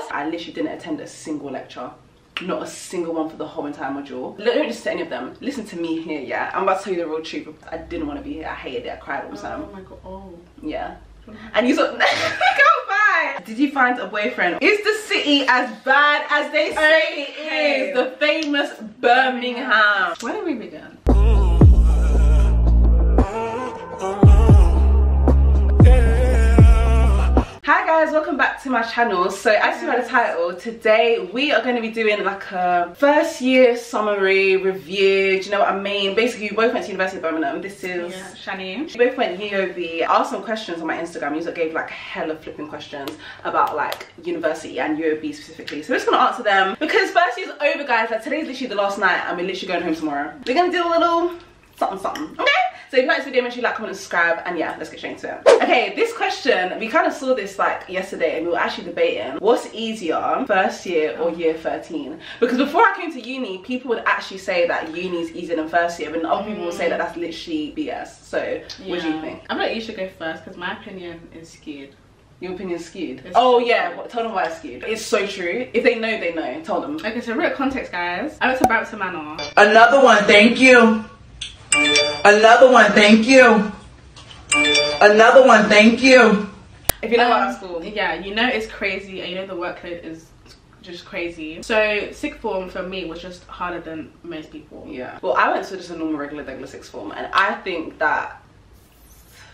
house. I literally didn't attend a single lecture not a single one for the whole entire module. Don't just say any of them. Listen to me here, yeah. I'm about to tell you the real truth. I didn't want to be here. I hated it. I cried all the oh time. Oh my god. Oh. Yeah. And you thought, go bye. Did you find a boyfriend? Is the city as bad as they say it is? The famous Birmingham. Where did we begin? Guys, welcome back to my channel. So as you read the title, today we are going to be doing like a first year summary review. Do you know what I mean? Basically, we both went to University of Birmingham. This is Yeah, Shani. We both went UOB. I asked some questions on my Instagram. You gave like hella flipping questions about like university and UOB specifically. So we're just gonna answer them because first year's over, guys. Like today's literally the last night, and we're literally going home tomorrow. We're gonna do a little something something. Okay. So if you like this video, make sure you like, comment, and subscribe, and yeah, let's get straight into it. Okay, this question we kind of saw this like yesterday, and we were actually debating what's easier, first year or year 13? Because before I came to uni, people would actually say that uni is easier than first year, but other people would say that that's literally BS. So what do you think? I am like you should go first because my opinion is skewed. Your opinion's skewed. It's oh yeah, what, tell them why it's skewed. It's so true. If they know, they know. Tell them. Okay, so real context, guys. I went to Brampton Manor. Another one, thank you. Another one, thank you. Another one, thank you. If you know Um, about school. Yeah, you know it's crazy, and you know the workload is just crazy. So sixth form for me was just harder than most people. Yeah. Well, I went to just a normal regular regular sixth form, and I think that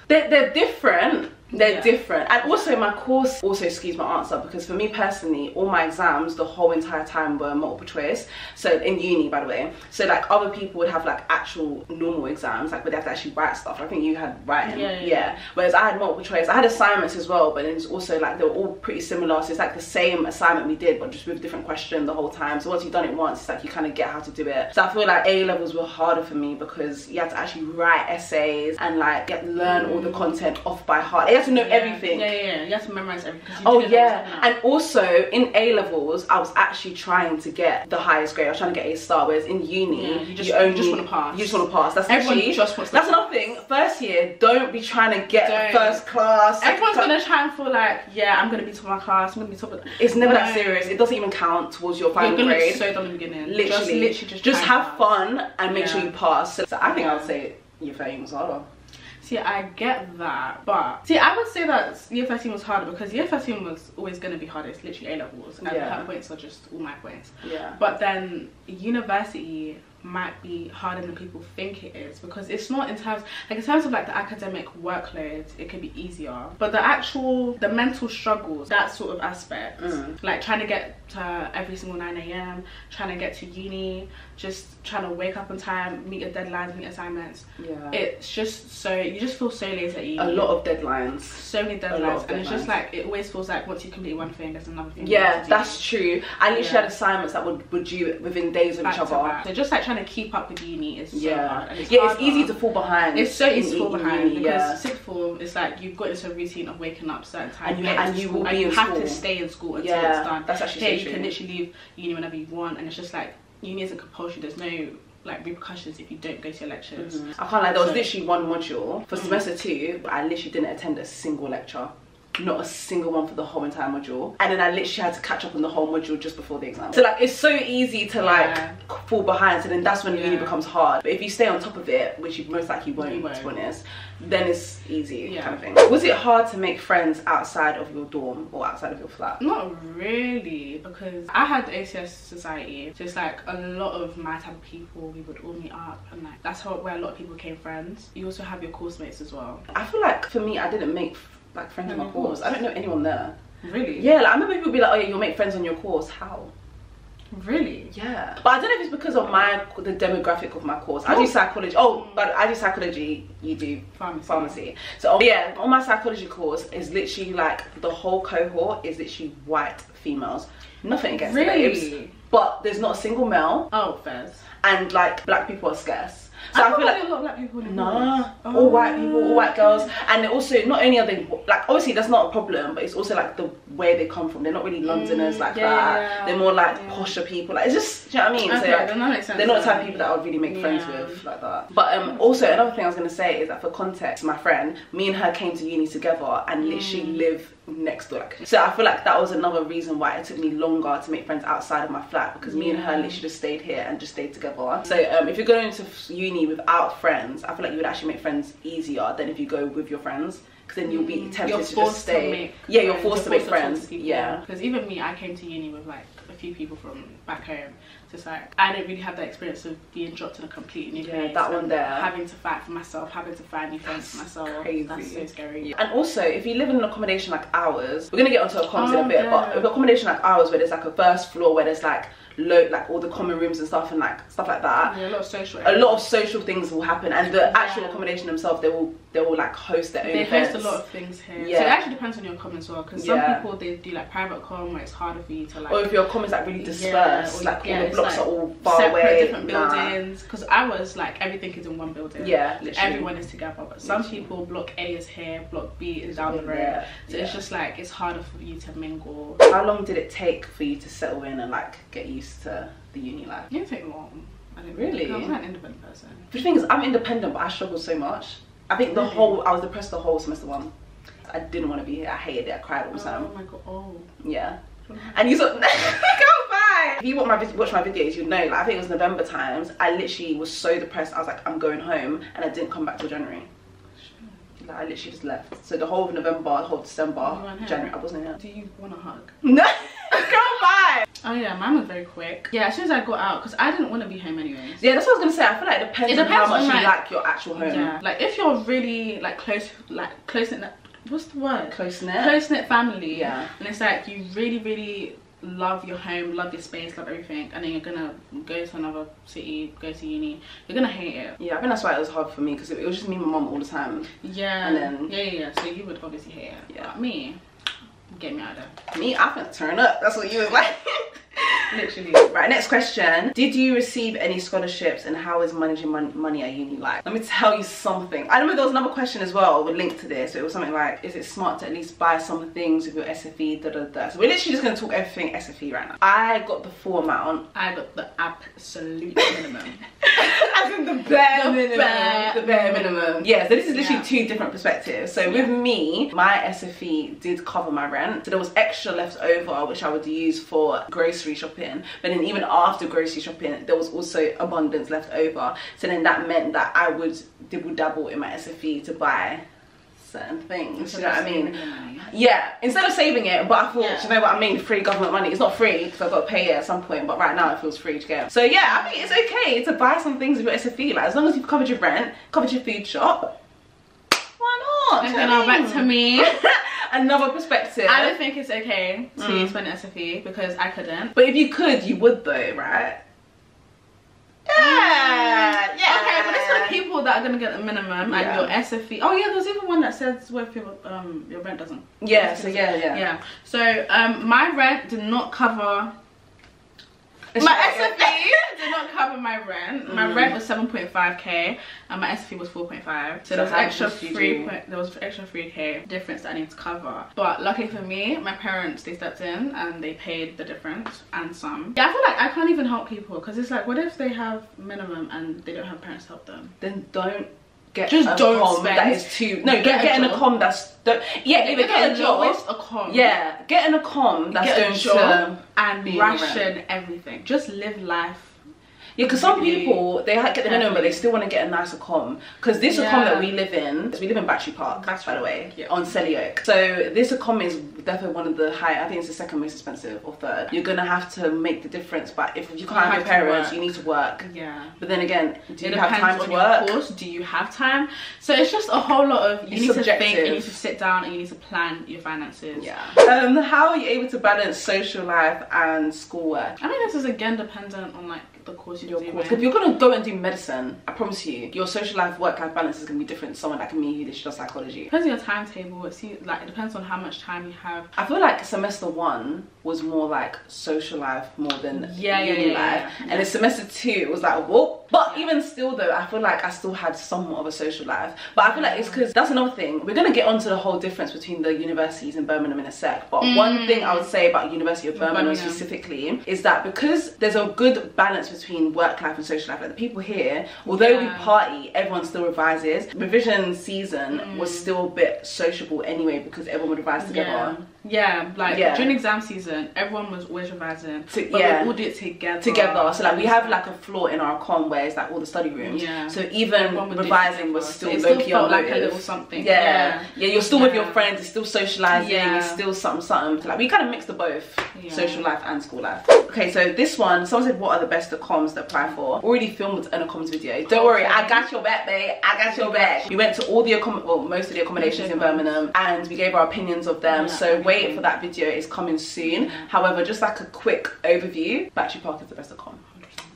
they're, they're different. They're Yeah. different, and also my course also skews my answer because for me personally, all my exams the whole entire time were multiple choice. So in uni, by the way, so like other people would have like actual normal exams, like but they have to actually write stuff. I think you had writing, Yeah, yeah, yeah. Whereas I had multiple choice. I had assignments as well, but it's also like they were all pretty similar. So it's like the same assignment we did, but just with a different question the whole time. So once you've done it once, it's like you kind of get how to do it. So I feel like A levels were harder for me because you had to actually write essays and like get learn all the content off by heart. You have to know Yeah. everything. Yeah, yeah, yeah. You have to memorize everything. Oh yeah, and also in A levels, I was actually trying to get the highest grade. I was trying to get a star. Whereas in uni, Yeah, you just- you only just wanna pass. You just want to pass. That's Everyone literally- just wants to That's another thing. First year, don't be trying to get Don't. first class. Everyone's class. gonna try and feel like, yeah, I'm gonna be top of my class. I'm gonna be top of. It's never that serious. It doesn't even count towards your final You're grade. so dumb in the beginning. literally, just, literally, just, just have pass. fun and make sure you pass. So, I think I would Yeah. say 13 was harder. See, I get that, but see, I would say that year 13 was harder because year 13 was always going to be harder. It's literally A levels, and Yeah. her points are just all my points. Yeah. But then university might be harder than people think it is because it's not in terms like in terms of like the academic workload it could be easier but the actual the mental struggles that sort of aspect Mm. like trying to get to every single 9 a.m trying to get to uni just trying to wake up on time meet your deadlines meet assignments yeah. it's just so you just feel so lazy at uni a lot of deadlines. so many deadlines and it's just like it always feels like once you complete one thing there's another thing Yeah, do. that's true. I literally Yeah. had assignments that would, would due within days of back each other. So just like trying to keep up with uni is so Yeah, hard. And it's yeah, it's harder. easy to fall behind. It's so easy to fall behind uni, because yeah. sixth form is like you've got into a routine of waking up certain time, And you- and you will and you have school. to stay in school until Yeah, it's done. that's actually Here so you true. can literally leave uni whenever you want, and it's just like uni isn't compulsory. There's no like repercussions if you don't go to your lectures. I can't lie, there was So- literally one module for Mm. semester two, but I literally didn't attend a single lecture. Not a single one for the whole entire module. And then I literally had to catch up on the whole module just before the exam. So like it's so easy to Yeah. like fall behind. So then that's when uni Yeah. becomes hard. But if you stay on top of it, which you most likely won't, You won't. to be honest, then it's easy Yeah. kind of thing. Was it hard to make friends outside of your dorm or outside of your flat? Not really, because I had the ACS society, so it's like a lot of my type of people. We would all meet up, and like that's how where a lot of people became friends. You also have your course mates as well. I feel like for me, I didn't make like friends in my Mhm. course. I don't know anyone there. Really? Yeah, like, I remember people be like, "Oh yeah, you'll make friends on your course." How? Really? Yeah, but I don't know if it's because of my the demographic of my course. I do psychology. Oh, but I do psychology. You do Pharmacy. pharmacy. So oh, yeah, on my psychology course is literally like the whole cohort is literally white females. Nothing against the babes, Really? but there's not a single male, Oh, fairs. and like black people are scarce. So I, I, feel like. a lot of black people. Nah, course. all white people, all white girls, Oh. and also not only are they like obviously that's not a problem, but it's also like the where they come from. They're not really Londoners Mm, like yeah, that. yeah, They're more like posher people. Like it's just, do you know what I mean? Okay, so like, that makes sense. they're not the type of people that I would really make friends with like that. But um, also another thing I was gonna say is that for context, my friend, me and her came to uni together and literally Mm. live next door. So I feel like that was another reason why it took me longer to make friends outside of my flat because me and her Yeah. literally just stayed here and just stayed together. So um, if you're going to uni without friends, I feel like you would actually make friends easier than if you go with your friends then you'll be tempted Mm. You're to just to stay. make yeah, you're forced to make friends. people. Yeah. because even me, I came to uni with like a few people from back home. So it's like I didn't really have that experience of being dropped in a completely new Yeah, place. that one there. Having to fight for myself, having to find new friends for myself. crazy. That's so scary. And also, if you live in an accommodation like ours, we're gonna get onto accoms in Oh, a bit, yeah. but if accommodation like ours, where there's like a first floor where there's like low, like all the common rooms and stuff and like stuff like that, Yeah, a lot of social. a lot of social things will happen, and the actual accommodation themselves, they will they will like host their own They events. host a lot of things here. Yeah. So it actually depends on your com as well. Because some Yeah. people they do like private com where it's harder for you to like. or if your comm is like really Yeah, dispersed, or- like yeah, all the blocks like are all far separate away. different nah. buildings. Because I was like everything is in one building. Yeah, literally. Everyone is together, but some Literally. people block A is here, block B is down the road. Yeah, So it's just like it's harder for you to mingle. How long did it take for you to settle in and like get used to the uni life? It didn't take long. I didn't Really? I'm not an independent person. The thing is, I'm independent, but I struggle so much. I think the Really? whole I was depressed the whole semester one. I didn't want to be here. I hated it. I cried all the time. Oh my god. Oh. Yeah. And you saw, go bye. If you watch my watch my videos, you'd know. Like I think it was November times. I literally was so depressed. I was like, I'm going home, and I didn't come back till January. Like I literally just left. So the whole of November, the whole December, You? January, I wasn't here. Do you want a hug? No, go bye. Oh yeah, mine was very quick. Yeah, as soon as I got out, because I didn't want to be home anyways. Yeah, that's what I was gonna say. I feel like it depends, It on how much on, you like- like your actual home. Yeah, like if you're really like close, like close knit. What's the word? Close knit. Close knit family. Yeah. And it's like you really, really love your home, love your space, love everything, and then you're gonna go to another city, go to uni. You're gonna hate it. Yeah, I think that's why it was hard for me because it, it was just me and my mum all the time. Yeah. And then- yeah, yeah, yeah. So you would obviously hate it. Yeah. But me, get me out of there. Me, I finna turn up. That's what you was like. Literally. Right, next question. Did you receive any scholarships and how is managing mon- money at uni like? Let me tell you something. I remember there was another question as well with linked to this. So It was something like, is it smart to at least buy some things with your SFE? Da, da, da. So we're literally just going to talk everything SFE right now. I got the full amount. I got the absolute minimum. As in the bare The minimum. bare the bare minimum. Yeah, so this is literally Yeah. two different perspectives. So with me, my SFE did cover my rent. So there was extra left over, which I would use for grocery shopping. But then even after grocery shopping, there was also abundance left over. So then that meant that I would dibble dabble in my SFE to buy certain things. you know what I mean? Yeah, instead of saving it, but I thought, Yeah. you know what I mean? Free government money. It's not free because I've got to pay it at some point, but right now it feels free to get. So yeah, I think it's okay to buy some things with your SFE. Like as long as you've covered your rent, covered your food shop, why not? And then know now what I back to me. Another perspective. I don't think it's okay to Mm. spend SFE because I couldn't. but if you could, you would though, right? Yeah, yeah. Okay, but it's the people that are gonna get the minimum Yeah. and your SFE. Oh yeah, there's even one that says if your um your rent doesn't. Yeah, so yeah, yeah. Yeah. So um my rent did not cover my SFE did not cover my rent. My Mm. rent was seven point five k, and my SFE was four point five. So, So there was extra three point. There was extra three k difference that I need to cover. But luckily for me, my parents they stepped in and they paid the difference and some. Yeah, I feel like I can't even help people because it's like, what if they have minimum and they don't have parents to help them? then don't get Just don't com spend. that is too no Get get, a get in a com that's don't, yeah either get, a job a com. yeah get in a com that's get going to and be in your ration everything. Just live life. Yeah because some people they get the minimum but they still want to get a nicer com because this com that we live in. We live in Battery Park That's by the way yeah. on Selly Oak so this com is definitely one of the high I think it's the second most expensive or third. You're gonna have to make the difference but if you can't have, have your parents you need to work. Yeah. but then again do it you have time to work? course. Do you have time? So it's just a whole lot of you It's need to think, subjective. you need to sit down, and you need to plan your finances. yeah. Um how are you able to balance social life and schoolwork? I think this is again dependent on like the course you your do. course. If you're gonna go and do medicine, I promise you, your social life, work life balance is gonna be different to someone like me who does psychology. Depends on your timetable. It seems like it depends on how much time you have. I feel like semester one was more like social life more than Yeah, uni yeah, life, yeah. and then semester two it was like, whoa, But even still though, I feel like I still had somewhat of a social life. But I feel like it's mm. because that's another thing. We're gonna get onto the whole difference between the universities in Birmingham in a sec. But one mm. thing I would say about University of Birmingham, Birmingham. specifically is that because there's a good balance between work life and social life, like the people here, although we party, everyone still revises. Revision season was mm. still a bit sociable anyway because everyone would revise together. Yeah. Yeah, like Yeah. during exam season, everyone was always revising. To- but yeah. we all do it together. together. So like we have like a floor in our com where it's like all the study rooms. Yeah. So even Everyone would do it revising was still So low key felt on like a little something. Yeah. Yeah. yeah. you're still with your Yeah. friends. It's still socializing. Yeah. It's still something something. Like we kind of mix the both, Yeah. social life and school life. Okay, so this one, someone said, what are the best of comms to apply for? Already filmed an comms video. Don't worry, I got your back, babe. I got your back. We went to all the accom- well, most of the accommodations in Birmingham, and we gave our opinions of them. Yeah, so wait okay. for that video. It's coming soon. However, just like a quick overview, Battery Park is the best of com.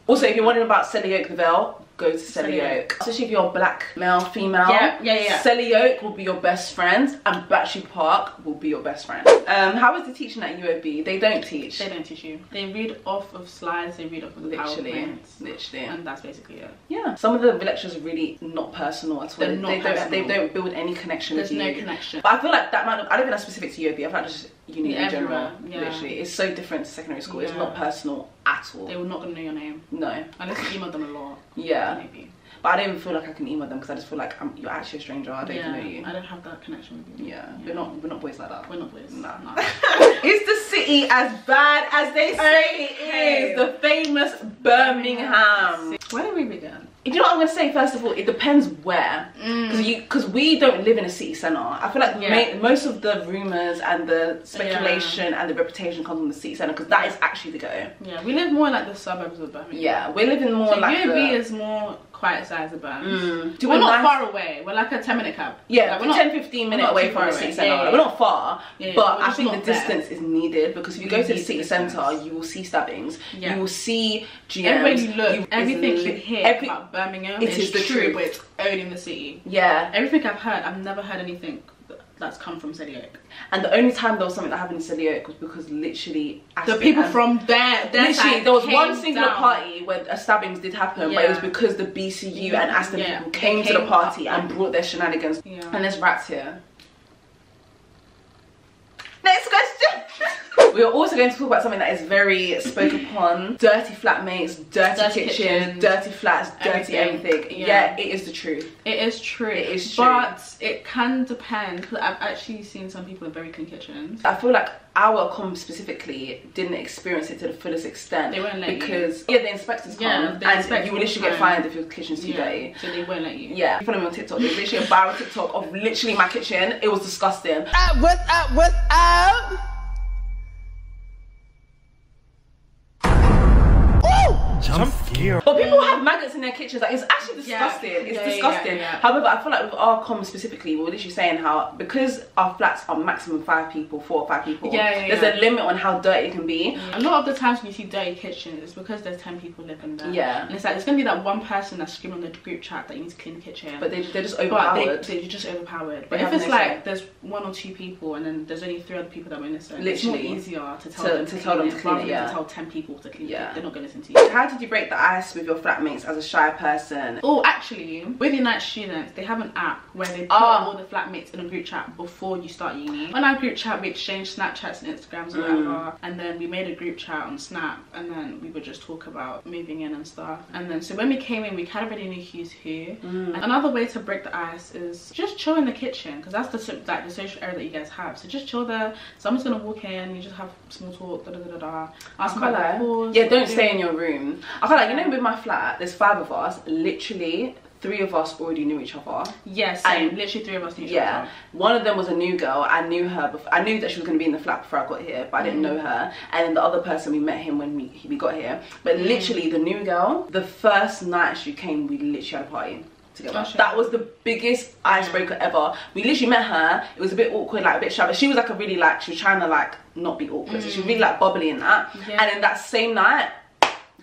Also, if you're wondering about Selly Oak the Vale, go to Oak. Especially if you're black, male, female. Yeah, yeah, yeah. Oak will be your best friend, and Battery Park will be your best friend. Um, how is the teaching at UOB? They don't teach. They don't teach you. They read off of slides. They read off of literally, literally. and that's basically it. Yeah, some of the lectures are really not personal at all. They're not they don't. They don't build any connection There's with you. no connection. But I feel like that might. Not, I don't think that's specific to UOB. I feel like just uni Yeah, in general. yeah. Literally, it's so different to secondary school. It's not personal at all. They were not gonna know your name no. unless you emailed them a lot. Yeah. Maybe. But I don't even feel like I can email them because I just feel like I'm, you're actually a stranger. I don't yeah, even know you. I don't have that connection with you. Yeah, we're not we're not boys like that. We're not boys. Nah. No. Is the city as bad as they say it is? The famous Birmingham. Where do we begin? You know what I'm gonna say? First of all, it depends where, mm. because you because we don't live in a city centre. I feel like Yeah. ma- most of the rumors and the speculation and the reputation comes from the city centre because that is actually the go. Yeah, we live more in like the suburbs of Birmingham. Yeah, we're living more So like UOB the, is more quiet size. Mm. Do We're not far away. We're like a 10 minute cab. Yeah, like, we're we're 10 not 15 we're minutes away from the city centre. We're not far, Yeah, but I think the there. distance is needed because if you go to the city centre, you will see stabbings, Yeah. you will see GMs. Everywhere you look, you- everything it's you hear every- about Birmingham it is, is the true, truth. but it's only in the city. Yeah, Everything I've heard, I've never heard anything th- that's come from Oak. and the only time there was something that happened in Oak was because literally The people from there, their Literally, side there was one singular down. party where a stabbings did happen, but it was because the BCU and Aston Yeah, people they came, to the party up. and brought their shenanigans. Yeah. And there's rats here. Next question. we are also going to talk about something that is very spoken upon: dirty flatmates, dirty, Dirty kitchens, kitchens, dirty flats, dirty everything. everything. Yeah. Yeah. it is the truth. It is true. It is true. But it can depend. I've actually seen some people with very clean kitchens. I feel like our com specifically didn't experience it to the fullest extent. They won't let you. because yeah, the inspectors come Yeah, they and inspect you will literally get time. fined if your kitchen's too dirty. So they won't let you. Yeah, follow me on TikTok. There's literally a viral TikTok of literally my kitchen. It was disgusting. What's up? What's up? Jump scare. But people have maggots in their kitchens. Like it's actually Yeah. disgusting. It's Yeah, yeah, disgusting. yeah, yeah. However, I feel like with our com specifically, we we're literally saying how because our flats are maximum five people, four or five people. Yeah, yeah, There's yeah. a limit on how dirty it can be. A lot of the times when you see dirty kitchens, it's because there's 10 people living there. Yeah. And it's like, there's going to be that one person that's screaming on the group chat that you need to clean the kitchen. But they, they're just overpowered. they, they're just overpowered. They But if it's like say. there's one or two people and then there's only three other people that were innocent, Literally. it's more easier to tell To- them to to, tell them clean to it clean rather it, than yeah. to tell 10 people to clean Yeah. it. They're not going to listen to you. how did you break the ice with your flatmates as a shy person? Oh, actually, with Unite students, they have an app where they put Ah. all the flatmates in a group chat before you start uni. On our group chat, we exchanged Snapchats and Instagrams or Mm. whatever, and then we made a group chat on Snap, and then we would just talk about moving in and stuff. And then, so when we came in, we kind of already knew who's who. Mm. And another way to break the ice is just chill in the kitchen, because that's the like the social area that you guys have. So just chill there. Someone's gonna walk in, you just have small talk, da da da da. Ask about can't the course. Yeah, don't stay in your room. I feel like you know with my flat, there's five of us. Literally, three of us already knew each other. Yeah. And- Literally three of us knew each Yeah, other. one of them was a new girl. I knew her. Before, I knew that she was going to be in the flat before I got here, but I didn't mm-hmm. know her. And then the other person, we met him when we we got here. But mm-hmm. literally, the new girl, the first night she came, we literally had a party. Together. Oh, that was the biggest icebreaker mm. ever. We literally met her. It was a bit awkward, like a bit shy, but she was like a really like she was trying to like not be awkward. So she was mm. really like bubbly in that. Yeah. And then that same night,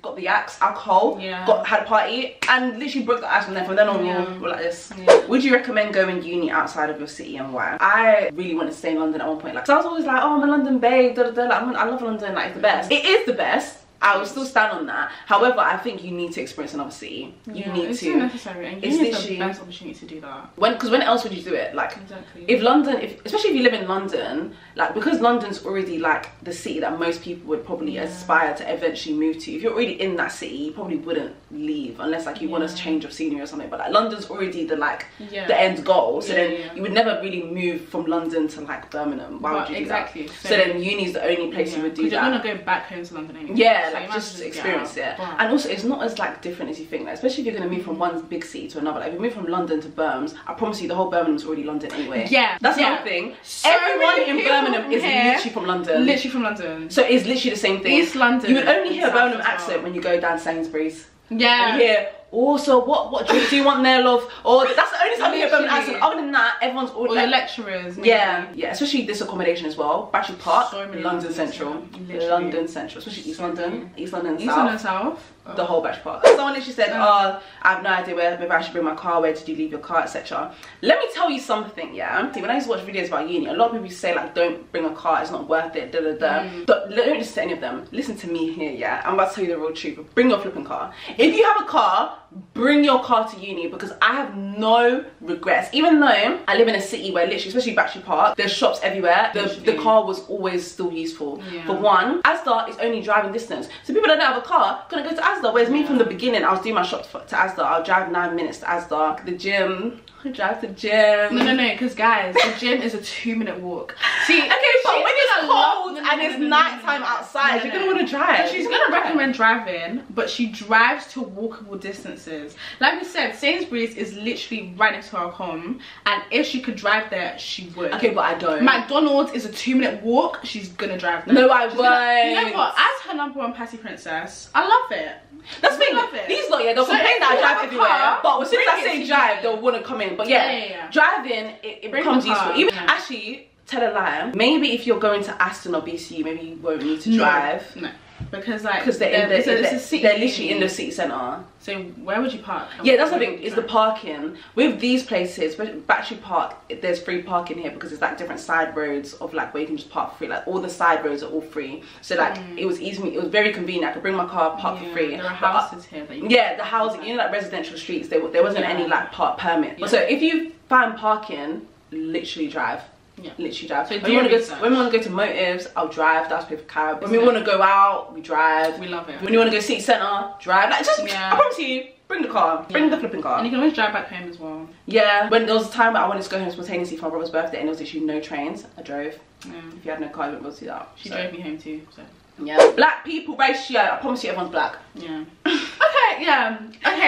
got the axe, alcohol, Yeah. got had a party, and literally broke the ice from there. From then on, Yeah. we were like this. Yeah. Would you recommend going uni outside of your city and why? I really wanted to stay in London at one point. Like, so I was always like, oh, I'm a London babe. Da, da, da. Like, I'm, I love London. Like, it's the best. It is the best. I will still stand on that. However, I think you need to experience another city. You Yeah, need it's to. so necessary, and It's is literally- the best opportunity to do that. when because when else would you do it like Exactly. if london if especially if you live in london like because london's already like the city that most people would probably Yeah. aspire to eventually move to if you're already in that city you probably wouldn't leave unless like you want Yeah. to change of scenery or something but like london's already the like the end goal so then you would never really move from london to like birmingham why But would you do exactly, that so- so, then uni's the only place you would do that you're gonna go back home to London anyway. yeah, So you like might just as experience out. it. But- And also, it's not as like different as you think. Like, especially if you're gonna move from one big city to another. Like, if you move from London to Birmingham, I promise you, the whole Birmingham's already London anyway. Yeah, that's yeah. another thing. So Everyone in Birmingham is here- literally from London. literally from London. So it's literally the same thing. East London You would only hear a Birmingham accent well. when you go down Sainsbury's. yeah. And you hear, also, what what drink do you want there, love? Or that's the only time you hear a Birmingham Literally. accent. Other than that, everyone's all Or like, lecturers. maybe. yeah, yeah, especially this accommodation as well. Battery Park, So London Central. Literally. London Central, especially East So London. East London, East South London South. the whole batch Park. Someone literally said, Um, "Oh, I have no idea where maybe I should bring my car. Where did you leave your car, etc." Let me tell you something. Yeah, see, when I used to watch videos about uni, a lot of people say like, "Don't bring a car. It's not worth it." Da da da. Mm. But don't listen to any of them. Listen to me here. Yeah, I'm about to tell you the real truth. Bring your flipping car. If you have a car, bring your car to uni because I have no regrets. Even though I live in a city where literally, especially Battery Park, there's shops everywhere. The the car was always still useful. Yeah. For one, Asda is only driving distance. So people that don't have a car gonna go to Asda. Whereas me from the beginning, I was doing my shop to, to Asda. I'll drive nine minutes to Asda. The gym, drive to the gym. No, no, no, because guys, the gym is a two minute walk. See, Okay, but when it's gonna cold no, no, and it's no, nighttime outside, you're gonna want to drive. She's gonna drive. recommend driving, but she drives to walkable distances. Like we said, Sainsbury's is literally right next to our home, and if she could drive there, she would. Okay, but I don't. McDonald's is a two minute walk. She's gonna drive there. No, I She's gonna- you know won't. what? As her number one patty princess, I love it. That's the thing. These lot, yeah, they'll So complain that I drive everywhere. car, but as soon as I say drive, they'll want to come in. But yeah, Yeah, yeah, driving it, it becomes useful. Even yeah. actually, tell a lie. Maybe if you're going to Aston or BCU, maybe you won't need to No, drive No, because like because they're, in the, it's a, in it's the- a city. they're literally in the city centre. So where would you park? Yeah, that's the thing. Is the parking with these places, but Battery Park, there's free parking here because it's like different side roads of like where you can just park free. Like all the side roads are all free, so like it was easy. It was very convenient. I could bring my car, park Mm. Yeah, for free. There are But, uh, houses here that you yeah, the housing, you know, like residential streets, there, there wasn't Yeah. any like park permit. Yeah. So if you find parking, literally drive. Yeah. Literally drive. So when, do we wanna go to, when we want to go to motives, I'll drive. That's for cab. When we want to go out, we drive. We love it. When you want to go city centre, drive. Like just, Yeah. I promise you, bring the car. Bring Yeah. the flipping car. And you can always drive back home as well. Yeah, when there was a time I wanted to go home spontaneously for my brother's birthday and there was literally no trains, I drove. Yeah. If you had no car, you wouldn't be able to do that. She So, drove me home too. So Yeah. Black people ratio, I promise you everyone's black. yeah. okay. Yeah.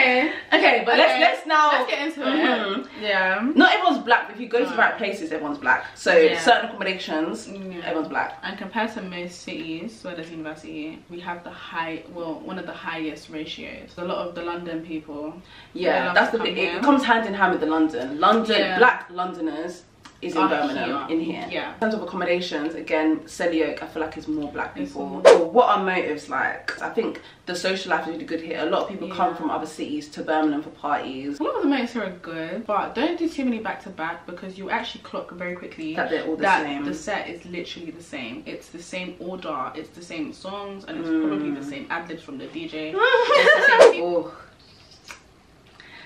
Okay. Okay, but let's let's now Let's get into Mhm. it. Yeah. Not everyone's black, but if you go to the right places, everyone's black. So Yeah. certain accommodations, Yeah. everyone's black. And compared to most cities where there's university, we have the high, well, one of the highest ratios. A lot of the London people. Yeah, that's the thing. It comes hand in hand with the London. London, Yeah. black Londoners is in Birmingham, here. in here. Yeah. In terms of accommodations, again, Selly Oak, I feel like is more black people. what are motives like? I think the social life is really good here. A lot of people come from other cities to Birmingham for parties. A lot of the mates here are good, but don't do too many back to back because you actually clock very quickly That they're all the that same. the set is literally the same. It's the same order, it's the same songs, and it's Mm. probably the same ad libs from the DJ. the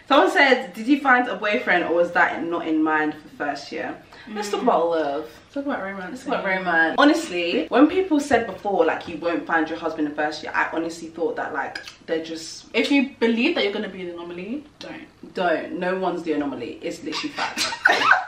Someone said, did you find a boyfriend or was that not in mind for first year? Let's talk mm. about love. Talk about romance. Let's talk about eh? romance. Honestly, when people said before like you won't find your husband in first year, I honestly thought that like they're just If you believe that you're gonna be the anomaly, don't. don't. No one's the anomaly. It's literally fact.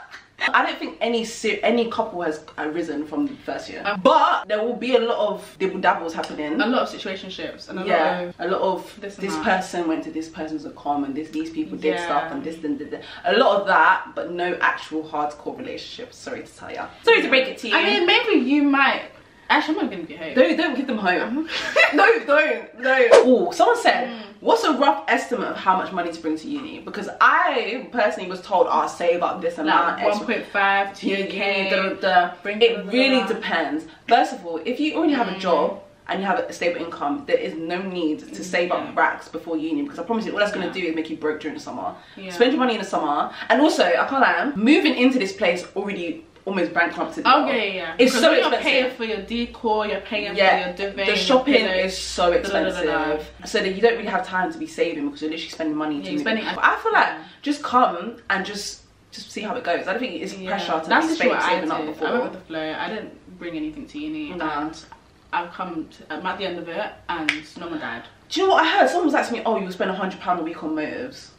I don't think any any couple has arisen from the first year, Um, but there will be a lot of dibble dabbles happening. A lot of situationships and a yeah, lot of a lot of this this, person went to this person's a com and this these people did Yeah. stuff and this and did that. A lot of that, but no actual hardcore relationships. Sorry to tell you. Sorry to break it to you. I mean, maybe you might. Actually, I'm not gonna get home. don't don't give them home. No, don't, no. Oh, someone said, Mm. what's a rough estimate of how much money to bring to uni? Because I personally was told, I'll save up this amount. like 1.5 to Yeah, 2k. da, da, da. Bring It really depends. First of all, if you already have a Mm. job and you have a stable income, there is no need to save Yeah. up racks before uni because I promise you, all that's going to Yeah. do is make you broke during the summer. Yeah. Spend your money in the summer, and also I can't lie, moving into this place already almost bankrupted. Oh yeah, yeah, yeah. It's so when You're expensive. paying for your decor. You're paying Yeah, for your duvet. the shopping is so da, da, da, expensive, da, so that you don't really have time to be saving because you're literally spending money. Yeah, spending- in. But I feel like just come and just just see how it goes. I don't think it's Yeah. pressure to That's be literally saving, I saving up before. I went with the flow. I didn't bring anything to uni, No. and I've come. To, I'm at the end of it, and no one died. Do you know what I heard? Someone was asking me, "Oh, you spend a hundred pound a week on motives."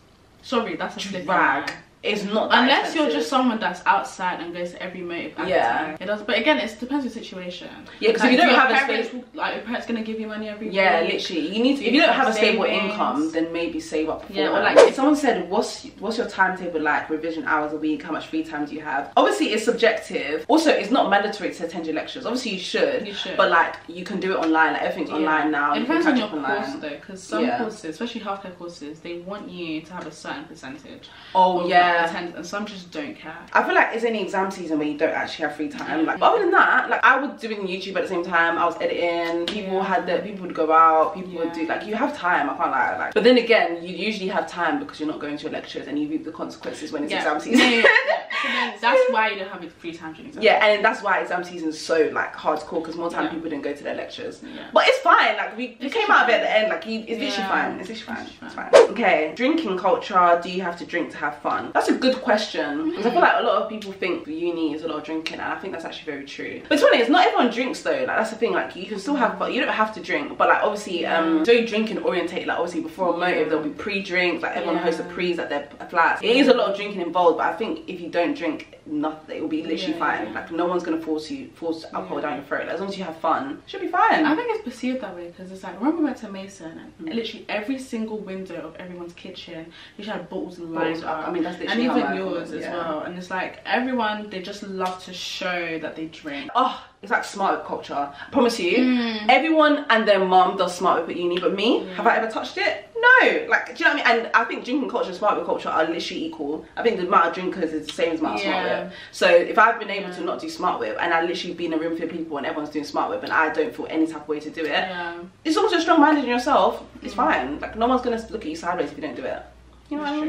Sorry, that's a Drag. It's not that Unless you're just someone that's outside and goes to every motive. Yeah. It does, but again, it depends on the situation. Yeah, 'cause if you do don't have a parents, space- like your parents gonna give you money every Yeah, week. literally. You need to, if you you don't have a stable savings? income, then maybe save up. Yeah, or like- if someone said, "What's what's your timetable like? Revision hours a week? How much free time do you have?" Obviously, it's subjective. Also, it's not mandatory to attend your lectures. Obviously, you should. You should. But like, you can do it online. Like everything's Yeah. online now. It you depends on your online. course though, because some Yeah. courses, especially healthcare courses, they want you to have a certain percentage. Oh of yeah. attendance, and some just don't care. I feel like it's any exam season where you don't actually have free time. Like, but other than that, like I was doing YouTube at the same time. I was editing. People Yeah. had their people would go out. People would do like you have time. I can't lie. Like, but then again, you usually have time because you're not going to your lectures and you reap the consequences when it's exam season. Yeah, yeah, yeah. So that's why you don't have free time during exam. Yeah, and that's why exam season is so like hardcore because more time Yeah. people didn't go to their lectures. Yeah. But it's fine. Like we, we came out of it at the end. Like you, it's literally Yeah. fine. It's literally fine. It's It's fine. fine. Okay, drinking culture. Do you have to drink to have fun? That's a good question because I feel like a lot of people think uni is a lot of drinking, and I think that's actually very true. But it's funny. It's not everyone drinks though. Like that's the thing. Like you can still have, but you don't have to drink. But like obviously, um, very drinking orientated. Like obviously before a motive, there'll be pre-drinks. Like everyone Yeah. hosts a pre's at their flats. It is a lot of drinking involved, but I think if you don't drink, nothing. It will be literally Yeah, fine. yeah. Like no one's gonna force you force alcohol Yeah. down your throat. Like, as long as you have fun, it should be fine. I think it's perceived that way because it's like remember we went to Mason and Mm. literally every single window of everyone's kitchen you should have bottles and lines up. I mean, that's and literally how even yours as well. And it's like everyone they just love to show that they drink. Oh, it's like smart whip culture. I promise you, Mm. everyone and their mum does smart whip at uni, but me, Yeah. have I ever touched it? No. Like, do you know what I mean? And I think drinking culture and smart whip culture are literally equal. I think the amount of drinkers is the same as amount of smart Yeah. whip. So if I've been able to not do smart whip and I literally be in a room full of people and everyone's doing smart whip and I don't feel any type of way to do it, Yeah. it's also strong minded in yourself. It's Mm. fine. Like, no one's gonna look at you sideways if you don't do it. You know what I mean?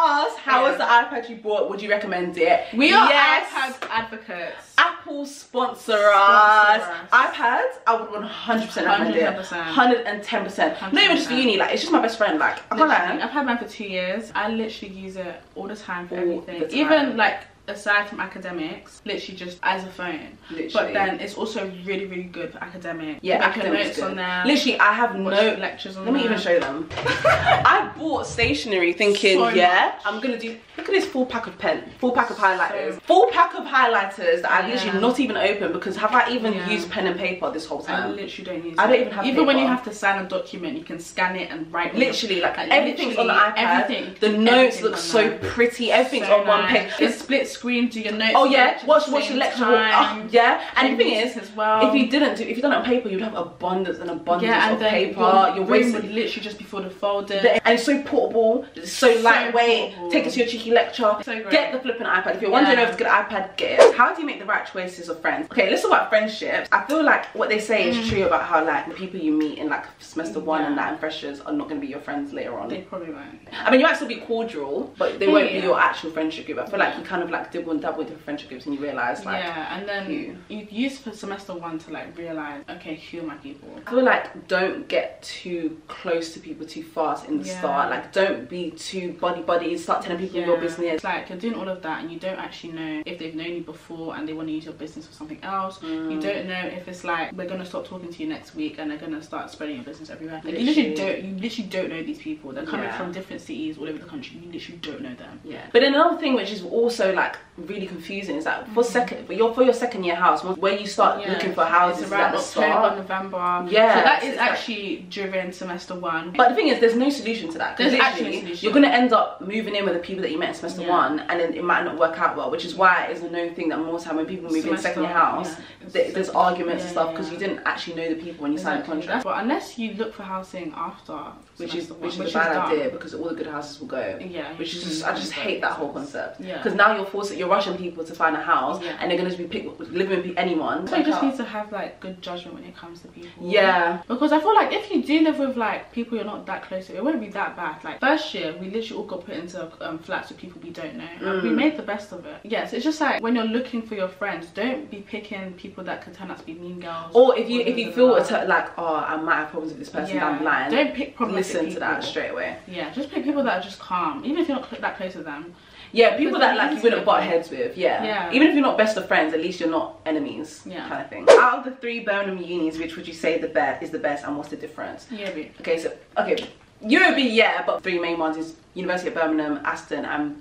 Ah! How? Asked, was the iPad you bought? Would you recommend it? We are yes. iPad advocates. Apple sponsor us. Sponsor us. iPads, I would 100% recommend it. 110%. 110%. Not even just for 100%. Like, it's just my best friend. Like, I can't Literally, lie. I've had mine for two years. I literally use it all the time for All everything. Even like aside from academics, literally just as a phone. Literally. But then it's also really, really good for academics Yeah, You make your academics notes good. on there. Literally, I have no lectures on Let me even show them. I bought stationery thinking, So yeah, much. I'm gonna do. Look at this full pack of pen, full pack of highlighters, So- full pack of highlighters that I've Yeah. literally not even open because have I even Yeah. used pen and paper this whole time? I literally don't use I don't even have Even when you have to sign a document, you can scan it and write. Literally, like, Like, everything's on the iPad. everything- the notes look so pretty. Everything's So on one nice. page. You can split screen, do your notes. Oh yeah, watch watch the lecture. Oh, yeah, and the thing is, as well. if you didn't do, if you done it on paper, you'd have abundance and abundance yeah, and of then paper. your You're room would literally just be full of folders. And it's so portable, it's so, So lightweight. portable. Take it to your cheeky lecture. So great. Get the flipping iPad. If you're wondering Yeah. if it's a good iPad, get it. How do you make the right choices of friends? Okay, let's talk about friendships. I feel like what they say is true about how like the people you meet in like semester one and Mm. Yeah. that and freshers are not going to be your friends later on. They probably won't. I mean, you might still be cordial, but they won't be your actual friendship group. I feel like you kind of like dibble and dabble with different friendship groups and you realise like yeah, and then who. you use for semester one to like realize, okay, who are my people? I feel like don't get too close to people too fast in the Yeah. start. Like don't be too buddy buddy. Start telling people your Yeah. business. It's like you're doing all of that and you don't actually know if they've known you before and they want to use your business for something else. Mm. You don't know if it's like we're gonna stop talking to you next week and they're gonna start spreading your business everywhere. Like, you literally Literally. don't. You literally don't know these people. They're coming Yeah. from different cities all over the country. You literally don't know them. Yeah. But another thing which is also like так. Really confusing is that for mm. second for your for your second year house where you start. Yeah. looking for houses It's is around October. November. Yeah, So that is it's like- actually during semester one. But the thing is, there's no solution to that. There's actually no literally, solution. You're gonna end up moving in with the people that you met in semester Yeah. one, and then it might not work out well. Which is why it's a known thing that more time when people move in second year house, yeah. th- there's arguments and stuff because you didn't actually know the people when you signed the contract. But unless you look for housing after, Which is one, which is a bad done. idea because all the good houses will go. Yeah, Which is just I just hate that whole concept. Yeah. Because now you're forcing you're you're rushing people to find a house Yeah. and they're gonna just be pick, living with anyone. So you just need to have like good judgment when it comes to people. yeah. Because I feel like if you do live with like people you're not that close to, it won't be that bad. Like first year, we literally all got put into um, flats with people we don't know. And we Mm. made the best of it. Yes, it's just like when you're looking for your friends, don't be picking people that could turn out to be mean girls. Or if you if you feel like oh I might have problems with this person down the line, Don't pick problematic listen to that straight away. Yeah, just pick people that are just calm, even if you're not that close to them. Yeah, people that like you wouldn't butt them. Heads with. Yeah. Yeah. Even if you're not best of friends, at least you're not enemies. Yeah. Kind of thing. Out of the three Birmingham unis, which would you say the best is the best, and what's the difference? Yeah. Okay, so okay, UOB yeah, but three main ones is University of Birmingham, Aston, and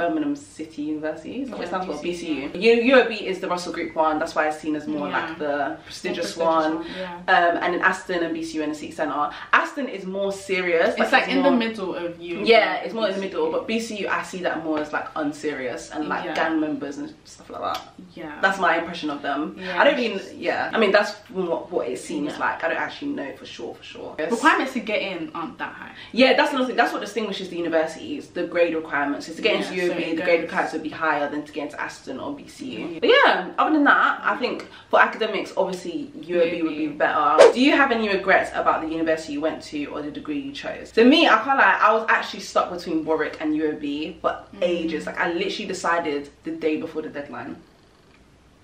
Birmingham City University. Is that what it Yeah, stands for? BCU. BCU. U- UOB is the Russell Group one. That's why it's seen as more Yeah. like the prestigious, More one. prestigious Yeah. Um, and then Aston and BCU and the City Centre. Aston is more serious. It's like in the middle of you. Yeah, it's more in the middle, but BCU I see that more as like unserious and like Yeah. gang members and stuff like that. yeah. That's my impression of them. Yeah, I don't it's mean yeah. I mean that's what what it seems Yeah. like. I don't actually know for sure for sure. requirements to get in aren't that high. Yeah, that's another thing. That's what distinguishes the universities. The grade requirements. So to get Yeah, into UOB, it the grade requirements would be higher than to get into Aston or BCU. Yeah. But yeah, other than that, I think for academics, obviously UOB would be better. Do you have any regrets about the university you went to or the degree you chose? So me, I can't lie, I was actually stuck between Warwick and UOB for Mm. ages. Like I literally decided the day before the deadline.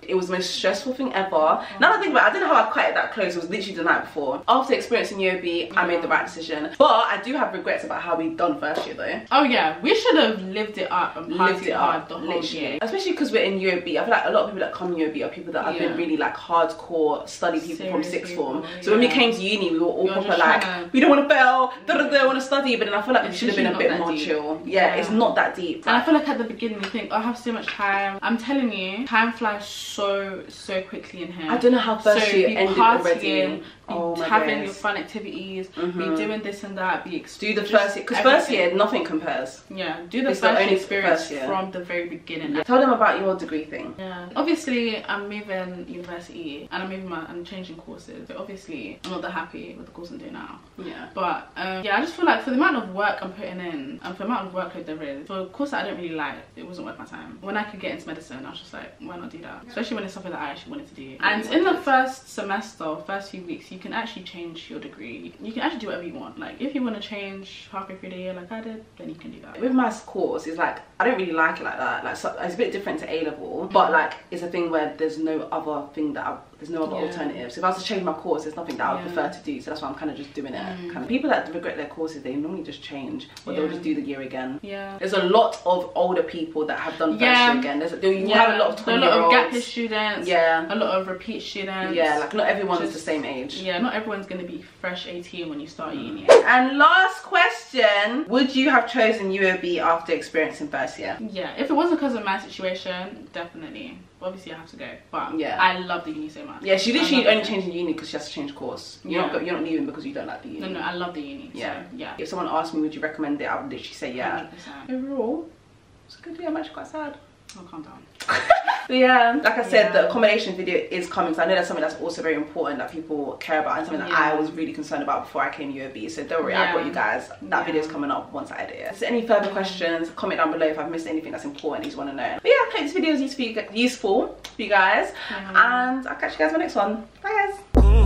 It was the most stressful thing ever. Now that I think about it, I don't know how I quite that close. It was literally the night before. After experiencing UOB, I made the right decision. But I do have regrets about how we done first year though. Oh yeah, we should have lived it up and Lived it hard up, the whole literally. year. Especially because we're in UOB. I feel like a lot of people that come to UOB are people that have been really like hardcore study people from sixth form. So when we came to uni, we were all You're proper like, to- we don't want to fail, da da da, want to study. But then I feel like we should have been a bit more deep. chill. Yeah, Yeah. it's not that deep. And I feel like at the beginning you think, oh, I have so much time. I'm telling you, time flies so so quickly in here. I don't know how first so year be ended partying. Be Oh having your fun activities, Mhm. be doing this and that, be Do the first year, because first year nothing compares. Yeah, do the It's the first only experience first year. from the very beginning. Tell them about your degree thing. Yeah. Obviously, I'm moving university and I'm moving my, I'm changing courses. So obviously, I'm not that happy with the course I'm doing now. Yeah. But um, yeah, I just feel like for the amount of work I'm putting in and for the amount of workload there is, for a course that I don't really like, it wasn't worth my time. When I could get into medicine, I was just like, why not do that? Especially when it's something that I actually wanted to do. And in the first semester, first few weeks, you can actually change your degree. You can actually do whatever you want. Like if you want to change halfway through the year, like I did, then you can do that. With my course, it's like I don't really like it like that. Like so, it's a bit different to A level, mm-hmm. but like it's a thing where there's no other thing that I, there's no other Yeah. alternative. So if I was to change my course, there's nothing that I would Yeah. prefer to do. So that's why I'm kind of just doing it. Mm. Kind of people that regret their courses, they normally just change, or they'll just do the year again. Yeah. There's a lot of older people that have done first Yeah. year again. There's you will have a lot of a lot of gap year students. Yeah, A lot of repeat students. yeah. Like not everyone's Just- the same age. Yeah, not everyone's gonna be fresh 18 when you start uni. And last question: Would you have chosen UOB after experiencing first year? Yeah, if it wasn't because of my situation, definitely. Obviously, I have to go. But Yeah. I love the uni so much. Yeah, she literally only changed uni because she has to change course. You're not Yeah. go, you're not leaving because you don't like the uni. No, no, I love the uni. Yeah. So, yeah. If someone asked me, would you recommend it? I would literally say yeah. 100%. Overall, it's a good year. I'm actually quite sad. Oh, calm down. But yeah, like I said, the Yeah. accommodation video is coming. So I know that's something that's also very important that people care about and something that I was really concerned about before I came UOB. So don't worry, I've got you guys. That Yeah. video is coming up once I edit it. There's any further questions, comment down below if I've missed anything that's important you want to know. But yeah, I hope this video is useful, for you guys. Yeah. And I'll catch you guys in the next one. Bye guys.